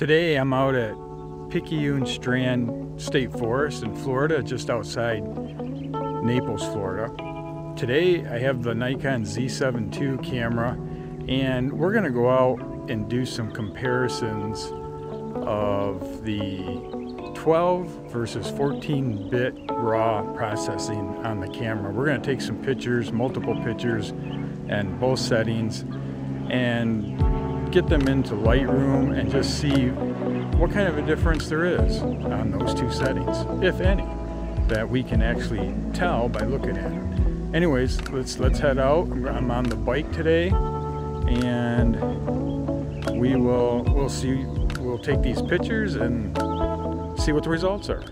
Today I'm out at Picayune Strand State Forest in Florida, just outside Naples, Florida. Today I have the Nikon Z7 II camera and we're going to go out and do some comparisons of the 12 versus 14 bit raw processing on the camera. We're going to take some pictures, multiple pictures and both settings and get them into Lightroom and just see what kind of a difference there is on those two settings, if any, that we can actually tell by looking at it. Anyways, let's let's head out. I'm on the bike today, and we will we'll see we'll take these pictures and see what the results are.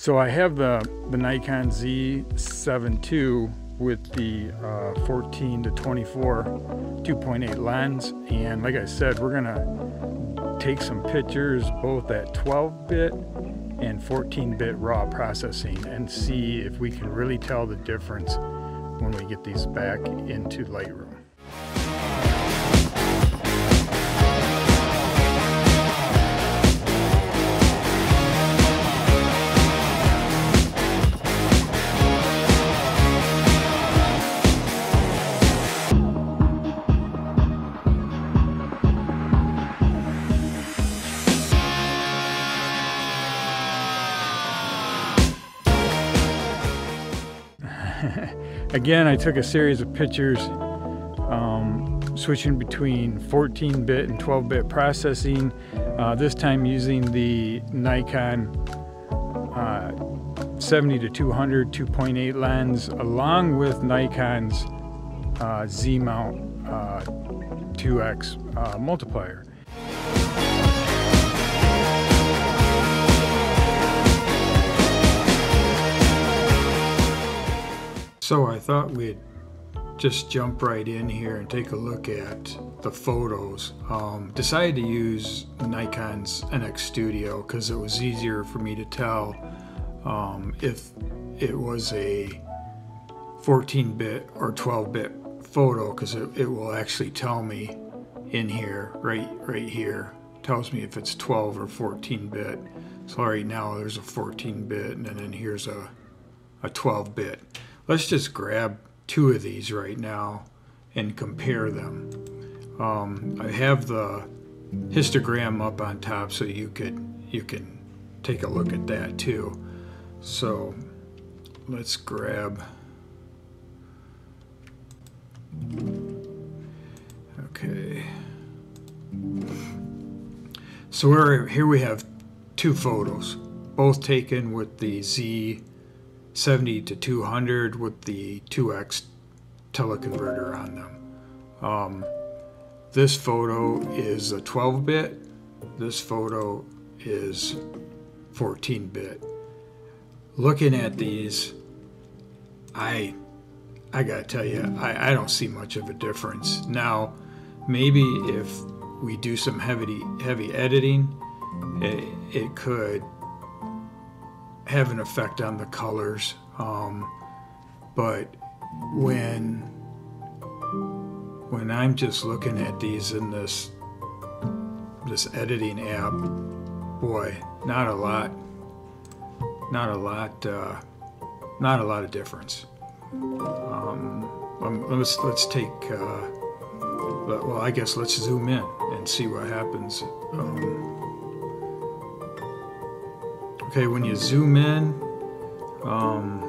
So I have the, the Nikon Z7 II with the uh, 14 to 24 2.8 lens and like I said we're gonna take some pictures both at 12 bit and 14 bit raw processing and see if we can really tell the difference when we get these back into Lightroom. Again, I took a series of pictures um, switching between 14-bit and 12-bit processing, uh, this time using the Nikon uh, 70 to 200 2.8 lens along with Nikon's uh, Z-mount 2x uh, uh, multiplier. So I thought we'd just jump right in here and take a look at the photos. Um, decided to use Nikon's NX Studio because it was easier for me to tell um, if it was a 14-bit or 12-bit photo because it, it will actually tell me in here, right, right here, tells me if it's 12 or 14-bit. So right now there's a 14-bit and then here's a, a 12-bit. Let's just grab two of these right now and compare them. Um, I have the histogram up on top so you could you can take a look at that too. So let's grab okay so we're, here we have two photos both taken with the Z 70 to 200 with the 2x teleconverter on them. Um, this photo is a 12 bit, this photo is 14 bit. Looking at these, I I gotta tell you, I, I don't see much of a difference. Now, maybe if we do some heavy heavy editing, it, it could have an effect on the colors. Um, but when when I'm just looking at these in this this editing app, boy, not a lot, not a lot, uh, not a lot of difference. Um, um let's let's take. Uh, well, I guess let's zoom in and see what happens. Um, Okay, when you zoom in, um,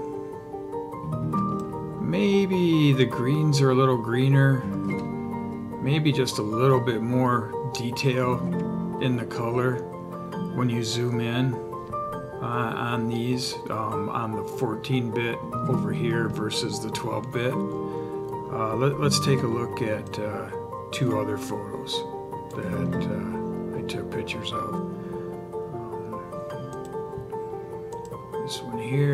maybe the greens are a little greener. Maybe just a little bit more detail in the color when you zoom in uh, on these um, on the 14 bit over here versus the 12 bit. Uh, let, us take a look at uh, two other photos that uh, I took pictures of. This one here,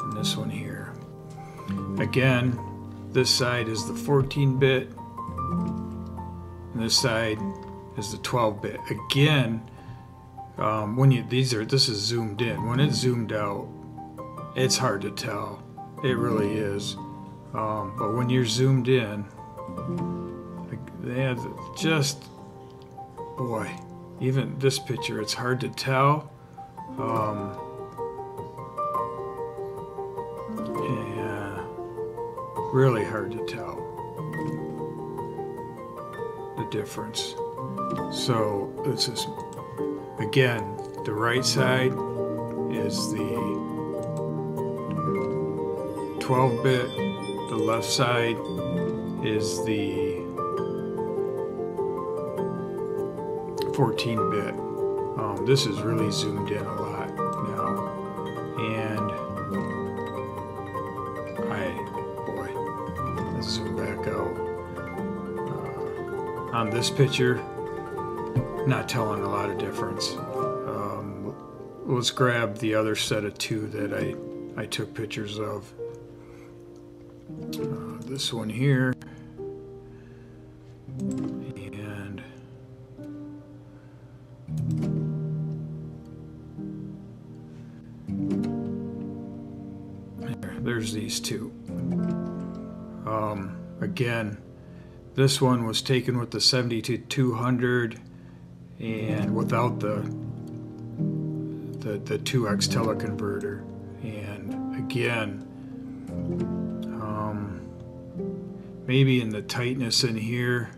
and this one here. Again, this side is the 14 bit, and this side is the 12 bit. Again, um, when you these are this is zoomed in. When it's zoomed out, it's hard to tell. It really is. Um, but when you're zoomed in, they have just boy, even this picture, it's hard to tell. Um, yeah, really hard to tell the difference. So this is again the right side is the 12 bit, the left side is the 14 bit. Um, this is really zoomed in a lot now. And I, boy, let's zoom back out. Uh, on this picture, not telling a lot of difference. Um, let's grab the other set of two that I, I took pictures of. Uh, this one here. There, there's these two. Um, again, this one was taken with the 70 to 200 and without the the, the 2x teleconverter. And again um, maybe in the tightness in here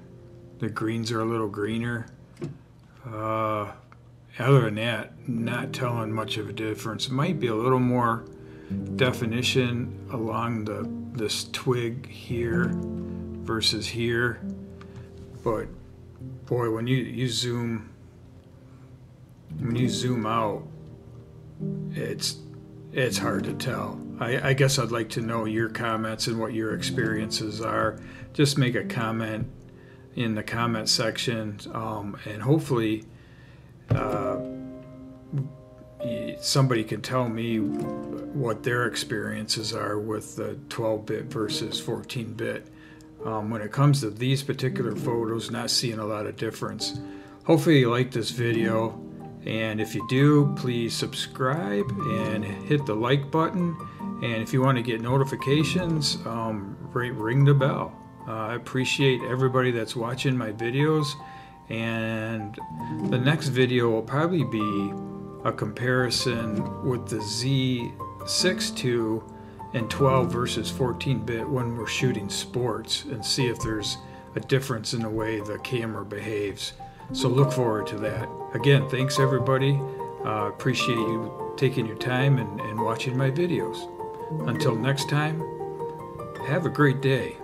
the greens are a little greener. Uh, other than that not telling much of a difference. It might be a little more definition along the this twig here versus here but boy, when you, you zoom when you zoom out, it's it's hard to tell. I, I, guess I'd like to know your comments and what your experiences are. Just make a comment in the comment section, um, and hopefully uh, somebody can tell me what their experiences are with the 12-bit versus 14-bit um, when it comes to these particular photos, not seeing a lot of difference. Hopefully you like this video, and if you do, please subscribe and hit the like button. And if you want to get notifications, um, ring the bell. Uh, I appreciate everybody that's watching my videos. And the next video will probably be a comparison with the Z6 II and 12 versus 14 bit when we're shooting sports and see if there's a difference in the way the camera behaves. So look forward to that. Again, thanks everybody. Uh, appreciate you taking your time and, and watching my videos. Until next time, have a great day.